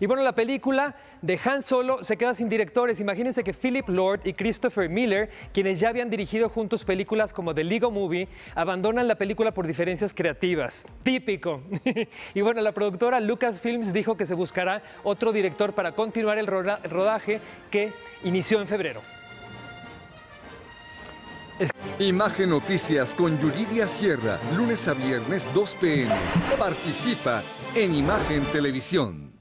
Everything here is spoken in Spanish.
Y bueno, la película de Han Solo se queda sin directores. Imagínense que Philip Lord y Christopher Miller, quienes ya habían dirigido juntos películas como The Lego Movie, abandonan la película por diferencias creativas. Típico. y bueno, la productora Lucasfilms dijo que se buscará otro director para continuar el rodaje que inició en febrero. Imagen Noticias con Yuridia Sierra, lunes a viernes 2 pm. Participa en Imagen Televisión.